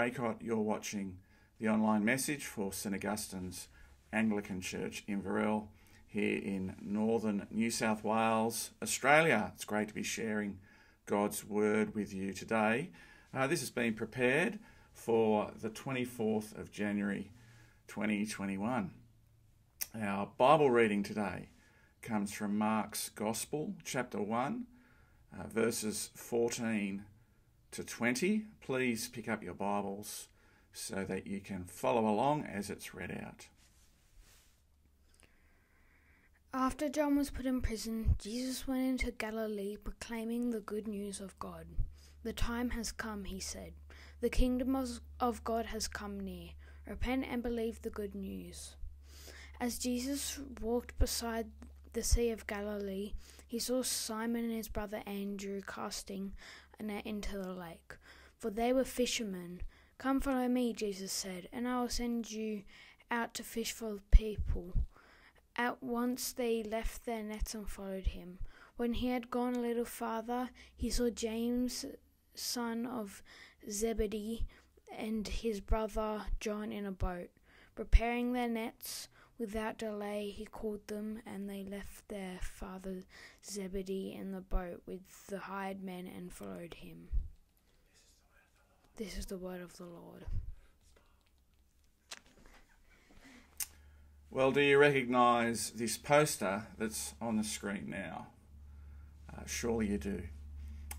Draycott. You're watching the online message for St Augustine's Anglican Church in Inverell here in northern New South Wales, Australia. It's great to be sharing God's Word with you today. Uh, this has been prepared for the 24th of January 2021. Our Bible reading today comes from Mark's Gospel, chapter 1, uh, verses 14 to 20. Please pick up your Bibles so that you can follow along as it's read out. After John was put in prison, Jesus went into Galilee proclaiming the good news of God. The time has come, he said. The kingdom of, God has come near. Repent and believe the good news. As Jesus walked beside the Sea of Galilee, he saw Simon and his brother Andrew casting net into the lake, for they were fishermen. Come follow me, Jesus said, and I will send you out to fish for people. At once they left their nets and followed him. When he had gone a little farther, he saw James, son of Zebedee, and his brother John in a boat, preparing their nets. Without delay, he called them, and they left their father Zebedee in the boat with the hired men and followed him. This is the word of the Lord. Well, do you recognise this poster that's on the screen now? Uh, surely you do.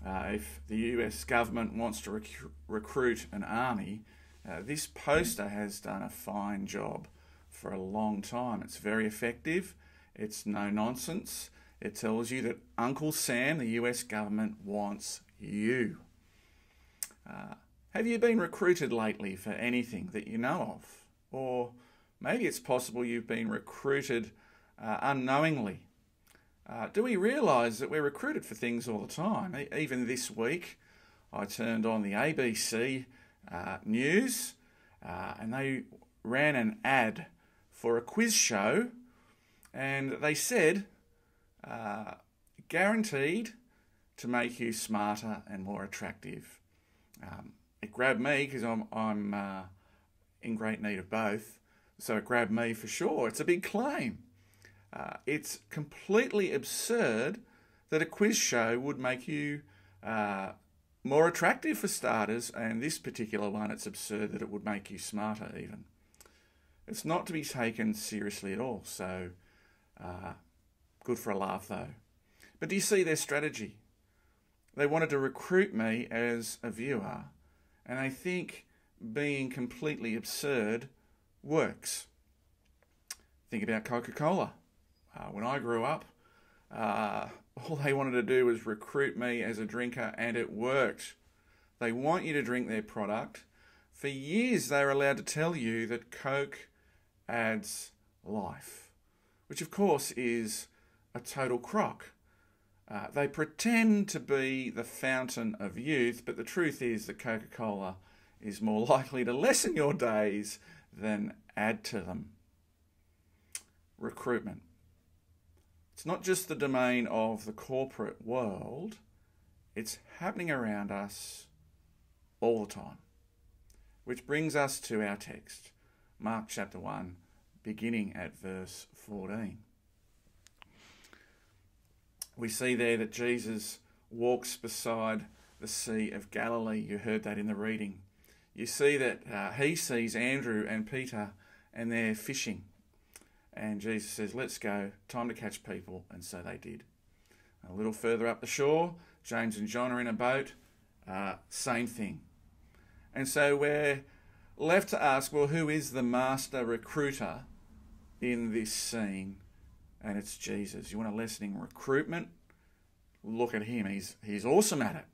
Uh, if the US government wants to rec- recruit an army, uh, this poster has done a fine job for a long time. It's very effective, it's no nonsense, It tells you that Uncle Sam, the US government, wants you. Uh, have you been recruited lately for anything that you know of? Or maybe it's possible you've been recruited uh, unknowingly. Uh, do we realise that we're recruited for things all the time? Even this week, I turned on the ABC uh, news uh, and they ran an ad for a quiz show and they said uh, guaranteed to make you smarter and more attractive. Um, it grabbed me because I'm, I'm uh, in great need of both. So it grabbed me for sure. It's a big claim. Uh, it's completely absurd that a quiz show would make you uh, more attractive for starters, and this particular one, it's absurd that it would make you smarter even. It's not to be taken seriously at all, so uh, good for a laugh though. But do you see their strategy? They wanted to recruit me as a viewer, and they think being completely absurd works. Think about Coca Cola. Uh, when I grew up, uh, all they wanted to do was recruit me as a drinker, and it worked. They want you to drink their product. For years, they were allowed to tell you that Coke adds life, which of course is a total crock. Uh, they pretend to be the fountain of youth, but the truth is that Coca Cola is more likely to lessen your days than add to them. Recruitment. It's not just the domain of the corporate world, it's happening around us all the time. Which brings us to our text, Mark chapter 1, beginning at verse 14. We see there that Jesus walks beside the Sea of Galilee. You heard that in the reading. You see that uh, he sees Andrew and Peter and they're fishing. And Jesus says, Let's go, time to catch people. And so they did. A little further up the shore, James and John are in a boat. Uh, same thing. And so we're left to ask, well, who is the master recruiter in this scene? And it's Jesus. You want a lesson in recruitment? Look at him. He's, he's awesome at it.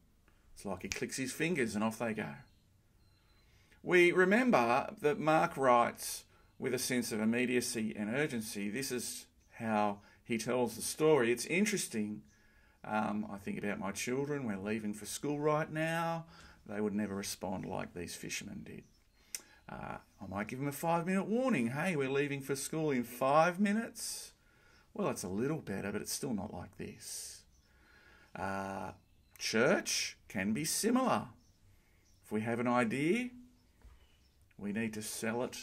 It's like he clicks his fingers and off they go. We remember that Mark writes with a sense of immediacy and urgency. This is how he tells the story. It's interesting. Um, I think about my children. We're leaving for school right now. They would never respond like these fishermen did. Uh, I might give them a five minute warning. Hey, we're leaving for school in five minutes. Well, it's a little better, but it's still not like this. Uh, church can be similar. If we have an idea, we need to sell it,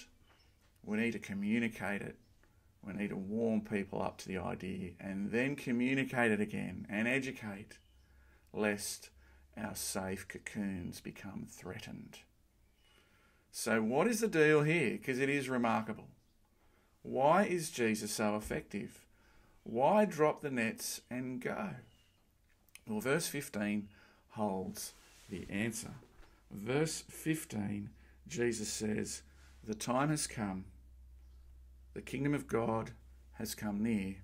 we need to communicate it, we need to warm people up to the idea and then communicate it again and educate, lest our safe cocoons become threatened. So, what is the deal here? Because it is remarkable. Why is Jesus so effective? Why drop the nets and go? Well, verse 15 holds the answer. Verse 15, Jesus says, The time has come, the kingdom of God has come near.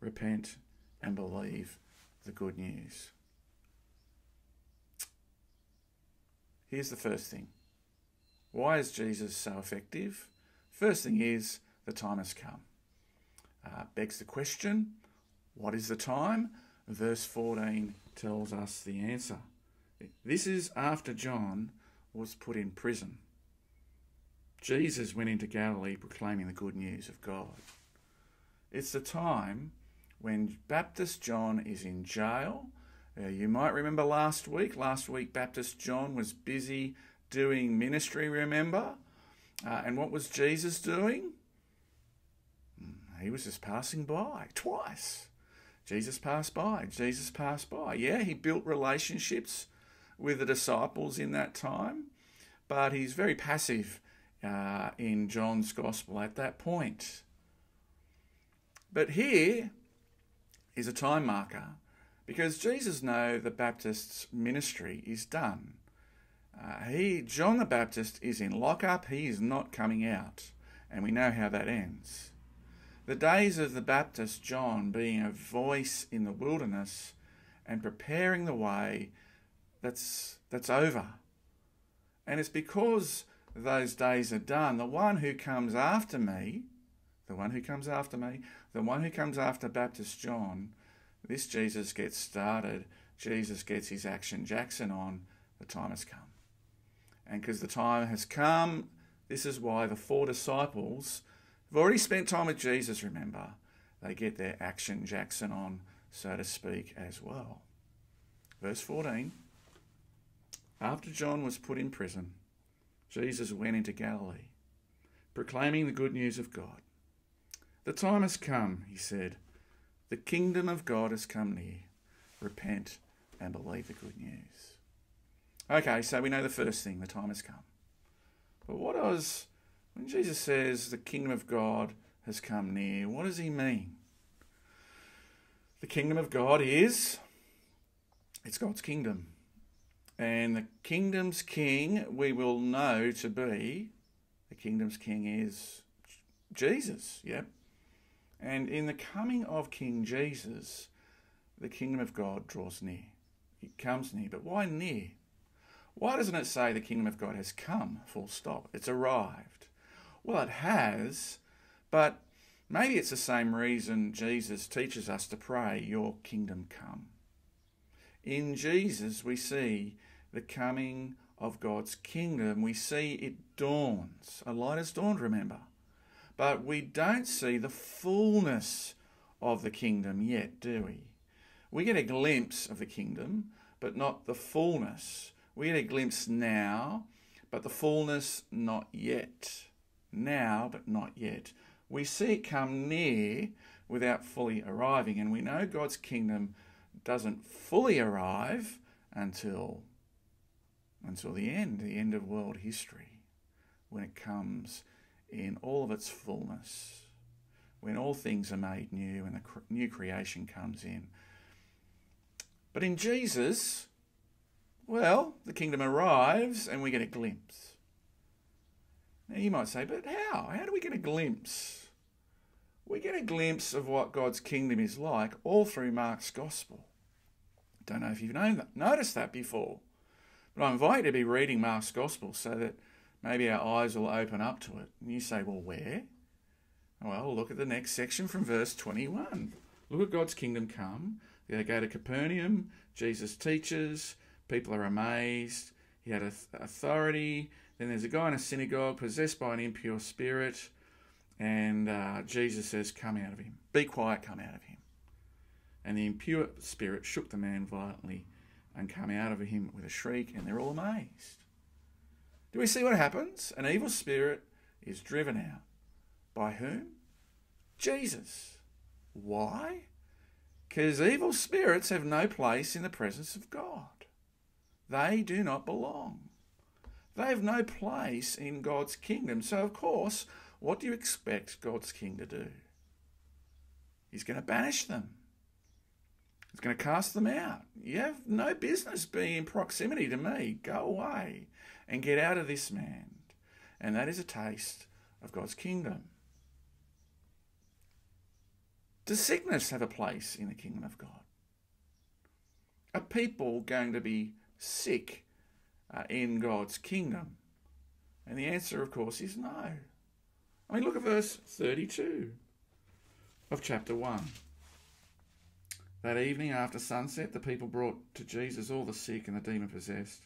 Repent and believe the good news. Here's the first thing why is Jesus so effective? First thing is, the time has come. Uh, begs the question, what is the time? Verse 14 tells us the answer. This is after John was put in prison. Jesus went into Galilee proclaiming the good news of God. It's the time when Baptist John is in jail. Uh, you might remember last week. Last week, Baptist John was busy doing ministry, remember? Uh, and what was Jesus doing? He was just passing by twice. Jesus passed by. Jesus passed by. Yeah, he built relationships with the disciples in that time, but he's very passive uh, in John's gospel at that point. But here is a time marker because Jesus knows the Baptist's ministry is done. Uh, he, John the Baptist, is in lockup. He is not coming out, and we know how that ends. The days of the Baptist John being a voice in the wilderness and preparing the way that's that's over. And it's because those days are done. The one who comes after me, the one who comes after me, the one who comes after Baptist John, this Jesus gets started. Jesus gets his action Jackson on. The time has come. And because the time has come, this is why the four disciples have already spent time with Jesus, remember. They get their action Jackson on, so to speak, as well. Verse 14 After John was put in prison, Jesus went into Galilee, proclaiming the good news of God. The time has come, he said. The kingdom of God has come near. Repent and believe the good news. Okay, so we know the first thing, the time has come. But what does, when Jesus says the kingdom of God has come near, what does he mean? The kingdom of God is, it's God's kingdom. And the kingdom's king we will know to be, the kingdom's king is Jesus, yep. And in the coming of King Jesus, the kingdom of God draws near. It comes near. But why near? Why doesn't it say the kingdom of God has come, full stop? It's arrived. Well, it has, but maybe it's the same reason Jesus teaches us to pray, Your kingdom come. In Jesus, we see the coming of God's kingdom. We see it dawns. A light has dawned, remember. But we don't see the fullness of the kingdom yet, do we? We get a glimpse of the kingdom, but not the fullness. We get a glimpse now, but the fullness not yet. Now, but not yet. We see it come near without fully arriving, and we know God's kingdom doesn't fully arrive until until the end, the end of world history, when it comes in all of its fullness, when all things are made new and the new creation comes in. But in Jesus, well, the kingdom arrives and we get a glimpse. Now you might say, but how? How do we get a glimpse? We get a glimpse of what God's kingdom is like all through Mark's gospel. Don't know if you've that, noticed that before. But I invite you to be reading Mark's Gospel so that maybe our eyes will open up to it. And you say, well, where? Well, look at the next section from verse 21. Look at God's kingdom come. They go to Capernaum. Jesus teaches. People are amazed. He had authority. Then there's a guy in a synagogue possessed by an impure spirit. And uh, Jesus says, Come out of him. Be quiet, come out of him. And the impure spirit shook the man violently and came out of him with a shriek, and they're all amazed. Do we see what happens? An evil spirit is driven out. By whom? Jesus. Why? Because evil spirits have no place in the presence of God. They do not belong. They have no place in God's kingdom. So, of course, what do you expect God's king to do? He's going to banish them. He's going to cast them out. You have no business being in proximity to me. Go away and get out of this man. And that is a taste of God's kingdom. Does sickness have a place in the kingdom of God? Are people going to be sick uh, in God's kingdom? And the answer, of course, is no. I mean, look at verse 32 of chapter 1. That evening after sunset, the people brought to Jesus all the sick and the demon possessed.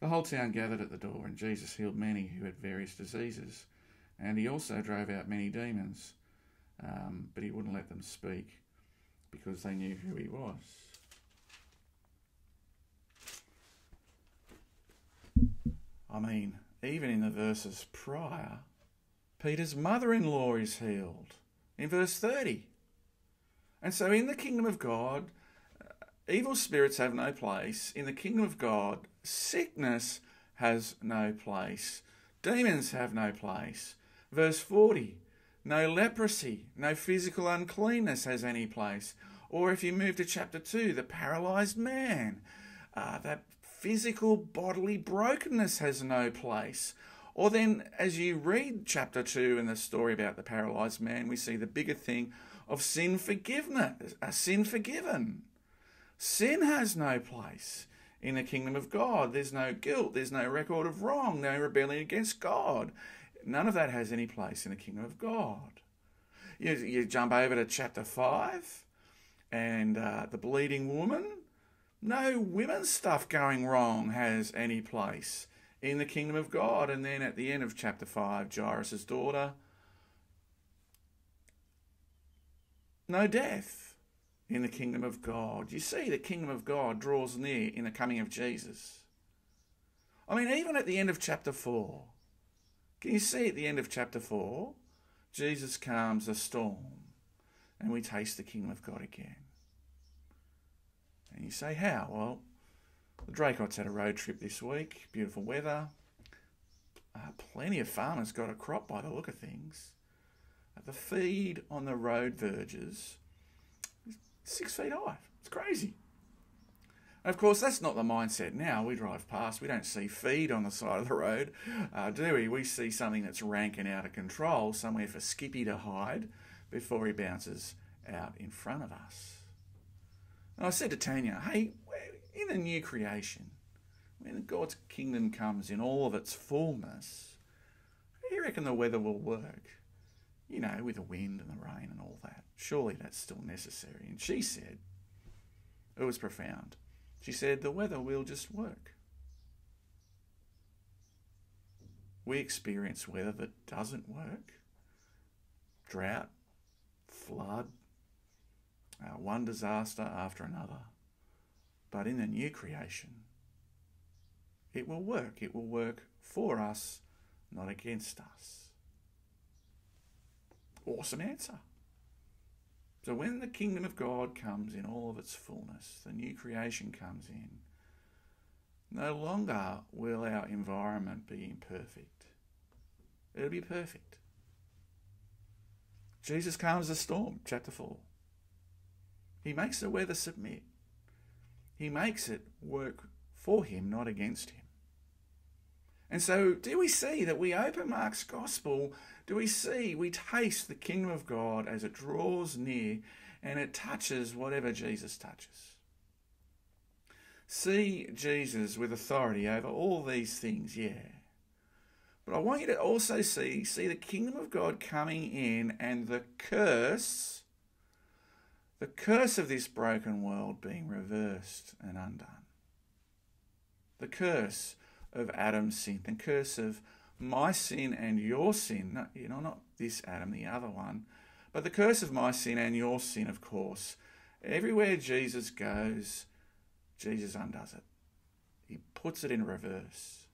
The whole town gathered at the door, and Jesus healed many who had various diseases. And he also drove out many demons, um, but he wouldn't let them speak because they knew who he was. I mean, even in the verses prior, Peter's mother in law is healed. In verse 30, and so, in the kingdom of God, uh, evil spirits have no place. In the kingdom of God, sickness has no place. Demons have no place. Verse 40 no leprosy, no physical uncleanness has any place. Or if you move to chapter 2, the paralyzed man, uh, that physical bodily brokenness has no place. Or then, as you read chapter 2 in the story about the paralyzed man, we see the bigger thing of sin forgiveness, a sin forgiven. Sin has no place in the kingdom of God. There's no guilt, there's no record of wrong, no rebellion against God. None of that has any place in the kingdom of God. You, you jump over to chapter 5 and uh, the bleeding woman. No women's stuff going wrong has any place in the kingdom of God. And then at the end of chapter 5, Jairus' daughter, no death in the kingdom of God. You see, the kingdom of God draws near in the coming of Jesus. I mean, even at the end of chapter 4, can you see at the end of chapter 4? Jesus calms a storm and we taste the kingdom of God again. And you say, how? Well, the Draycotts had a road trip this week, beautiful weather. Uh, plenty of farmers got a crop by the look of things. Uh, the feed on the road verges is six feet high. It's crazy. Of course, that's not the mindset now. We drive past, we don't see feed on the side of the road, uh, do we? We see something that's rank and out of control, somewhere for Skippy to hide before he bounces out in front of us. And I said to Tanya, hey, in the new creation, when God's kingdom comes in all of its fullness, do you reckon the weather will work? You know, with the wind and the rain and all that. Surely that's still necessary. And she said, it was profound. She said, the weather will just work. We experience weather that doesn't work drought, flood, uh, one disaster after another. But in the new creation, it will work. It will work for us, not against us. Awesome answer. So when the kingdom of God comes in all of its fullness, the new creation comes in, no longer will our environment be imperfect. It'll be perfect. Jesus calms the storm, chapter 4. He makes the weather submit. He makes it work for him, not against him. And so, do we see that we open Mark's gospel? Do we see, we taste the kingdom of God as it draws near and it touches whatever Jesus touches? See Jesus with authority over all these things, yeah. But I want you to also see, see the kingdom of God coming in and the curse, the curse of this broken world being reversed and undone. The curse of Adam's sin, the curse of my sin and your sin, you know, not this Adam, the other one, but the curse of my sin and your sin, of course. Everywhere Jesus goes, Jesus undoes it. He puts it in reverse.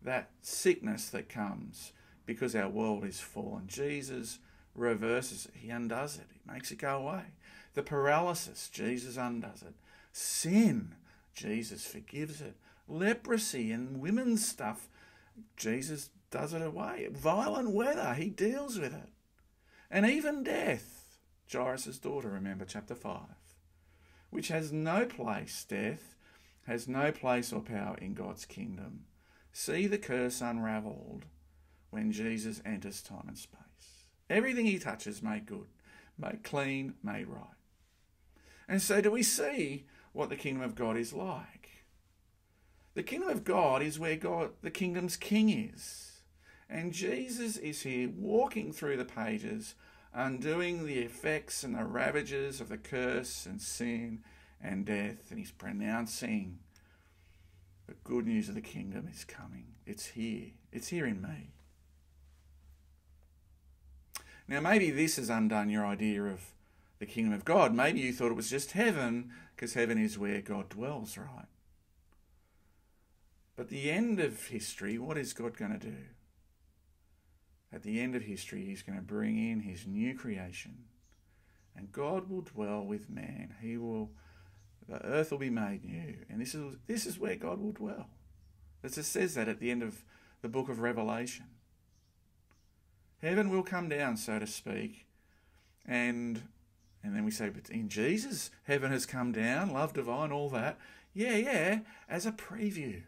That sickness that comes because our world is fallen, Jesus reverses it. He undoes it. He makes it go away. The paralysis, Jesus undoes it. Sin, Jesus forgives it leprosy and women's stuff, Jesus does it away. Violent weather, he deals with it. And even death, Jairus' daughter, remember chapter 5, which has no place, death, has no place or power in God's kingdom. See the curse unravelled when Jesus enters time and space. Everything he touches made good, made clean, made right. And so do we see what the kingdom of God is like? The kingdom of God is where God, the kingdom's king is. And Jesus is here walking through the pages, undoing the effects and the ravages of the curse and sin and death. And he's pronouncing the good news of the kingdom is coming. It's here. It's here in me. Now, maybe this has undone your idea of the kingdom of God. Maybe you thought it was just heaven, because heaven is where God dwells, right? But the end of history, what is God going to do? At the end of history, He's going to bring in His new creation, and God will dwell with man. He will, the earth will be made new, and this is this is where God will dwell. It says that at the end of the book of Revelation. Heaven will come down, so to speak, and and then we say, but in Jesus, heaven has come down, love divine, all that. Yeah, yeah, as a preview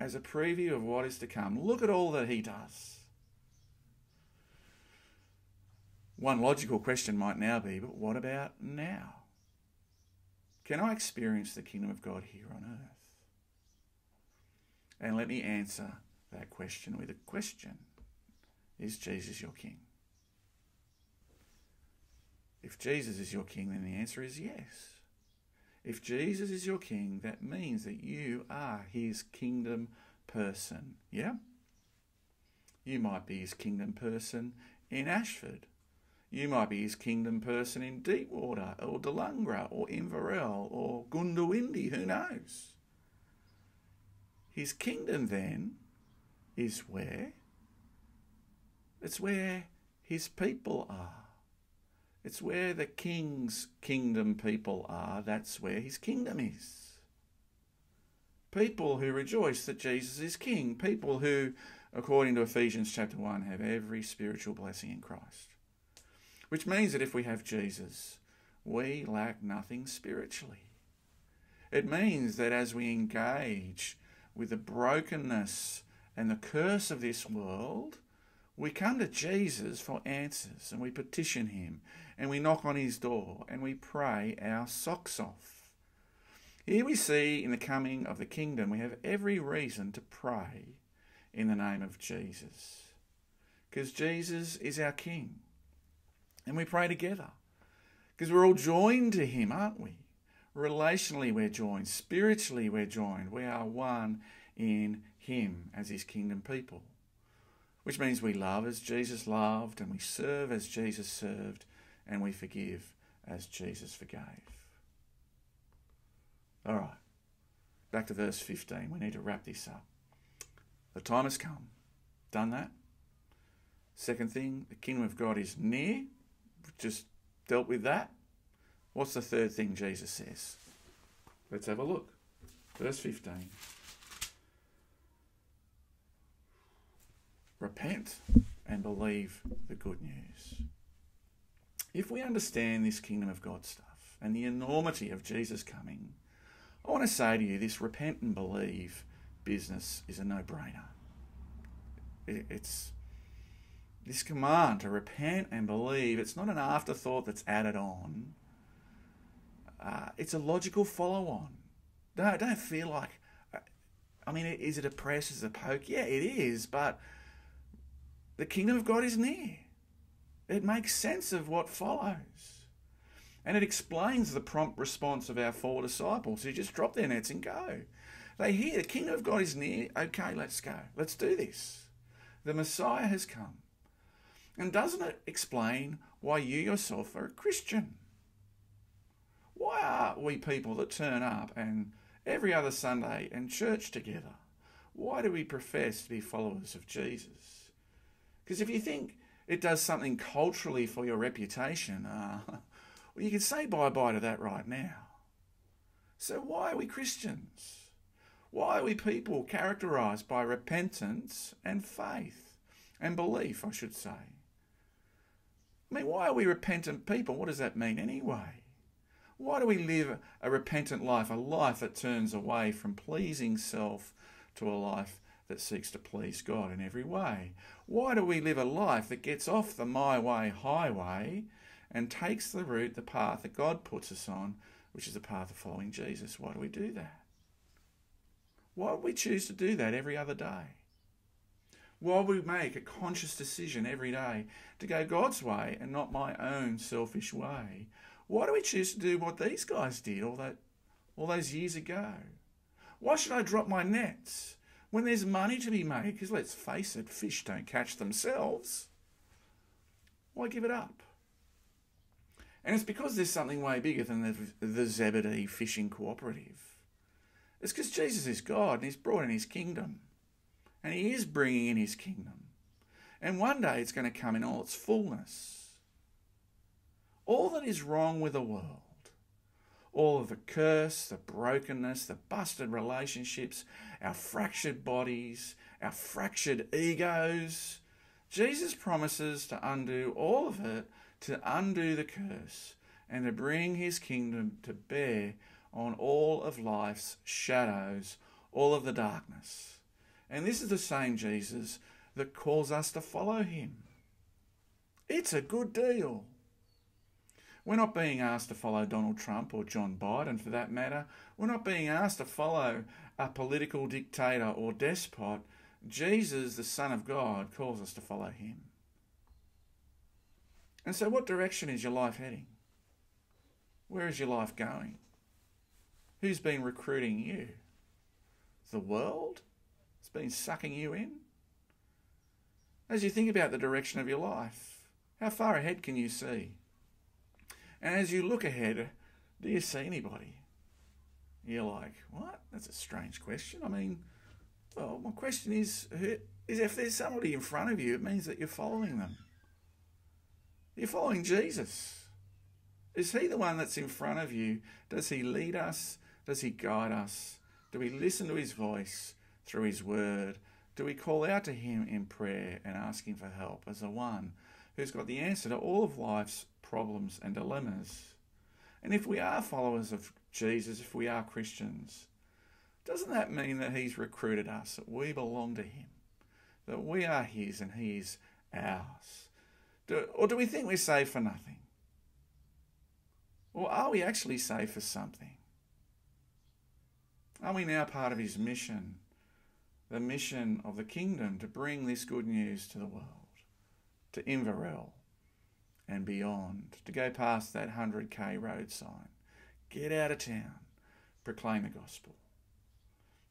as a preview of what is to come. Look at all that he does. One logical question might now be but what about now? Can I experience the kingdom of God here on earth? And let me answer that question with a question Is Jesus your king? If Jesus is your king, then the answer is yes. If Jesus is your king, that means that you are his kingdom person. Yeah? You might be his kingdom person in Ashford. You might be his kingdom person in Deepwater or Delungra or Inverell or Goondiwindi, who knows? His kingdom then is where? It's where his people are. It's where the king's kingdom people are. That's where his kingdom is. People who rejoice that Jesus is king. People who, according to Ephesians chapter 1, have every spiritual blessing in Christ. Which means that if we have Jesus, we lack nothing spiritually. It means that as we engage with the brokenness and the curse of this world, we come to Jesus for answers and we petition him and we knock on his door and we pray our socks off. Here we see in the coming of the kingdom, we have every reason to pray in the name of Jesus. Because Jesus is our King. And we pray together. Because we're all joined to him, aren't we? Relationally, we're joined. Spiritually, we're joined. We are one in him as his kingdom people. Which means we love as Jesus loved, and we serve as Jesus served, and we forgive as Jesus forgave. All right, back to verse 15. We need to wrap this up. The time has come. Done that. Second thing, the kingdom of God is near. We've Just dealt with that. What's the third thing Jesus says? Let's have a look. Verse 15. Repent and believe the good news. If we understand this kingdom of God stuff and the enormity of Jesus coming, I want to say to you this repent and believe business is a no brainer. It's this command to repent and believe, it's not an afterthought that's added on. Uh, it's a logical follow on. Don't, don't feel like, uh, I mean, is it a press, is it a poke? Yeah, it is, but the kingdom of God is near. It makes sense of what follows. And it explains the prompt response of our four disciples who just drop their nets and go. They hear the kingdom of God is near. Okay, let's go. Let's do this. The Messiah has come. And doesn't it explain why you yourself are a Christian? Why are we people that turn up and every other Sunday and church together? Why do we profess to be followers of Jesus? Because if you think it does something culturally for your reputation, uh, well, you can say bye bye to that right now. So, why are we Christians? Why are we people characterized by repentance and faith and belief, I should say? I mean, why are we repentant people? What does that mean anyway? Why do we live a repentant life, a life that turns away from pleasing self to a life that seeks to please God in every way? Why do we live a life that gets off the my way highway and takes the route, the path that God puts us on, which is the path of following Jesus? Why do we do that? Why would we choose to do that every other day? Why would we make a conscious decision every day to go God's way and not my own selfish way? Why do we choose to do what these guys did all that all those years ago? Why should I drop my nets when there's money to be made? Because let's face it, fish don't catch themselves. Why give it up? And it's because there's something way bigger than the, the Zebedee Fishing Cooperative. It's because Jesus is God and He's brought in His kingdom. And He is bringing in His kingdom. And one day it's going to come in all its fullness. All that is wrong with the world, all of the curse, the brokenness, the busted relationships, our fractured bodies, our fractured egos, Jesus promises to undo all of it, to undo the curse, and to bring His kingdom to bear on all of life's shadows, all of the darkness. And this is the same Jesus that calls us to follow him. It's a good deal. We're not being asked to follow Donald Trump or John Biden for that matter. We're not being asked to follow a political dictator or despot. Jesus, the Son of God, calls us to follow him. And so, what direction is your life heading? Where is your life going? Who's been recruiting you? The world? It's been sucking you in? As you think about the direction of your life, how far ahead can you see? And as you look ahead, do you see anybody? You're like, what? That's a strange question. I mean, well, my question is, is if there's somebody in front of you, it means that you're following them. You're following Jesus. Is he the one that's in front of you? Does he lead us? Does he guide us? Do we listen to his voice through his word? Do we call out to him in prayer and ask him for help as the one who's got the answer to all of life's problems and dilemmas? And if we are followers of Jesus, if we are Christians, doesn't that mean that he's recruited us, that we belong to him, that we are his and he is ours? Do, or do we think we're saved for nothing? Or are we actually saved for something? Are we now part of his mission, the mission of the kingdom to bring this good news to the world, to Inverell and beyond, to go past that 100k road sign, get out of town, proclaim the gospel?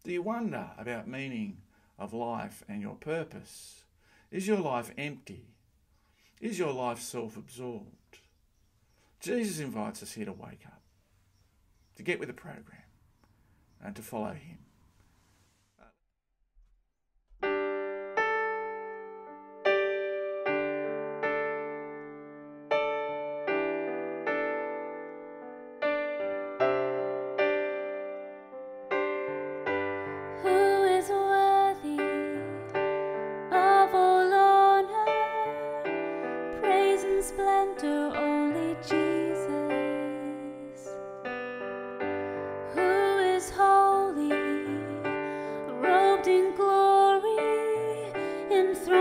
Do you wonder about meaning of life and your purpose? Is your life empty? Is your life self absorbed? Jesus invites us here to wake up, to get with the program, and to follow him. Enthroned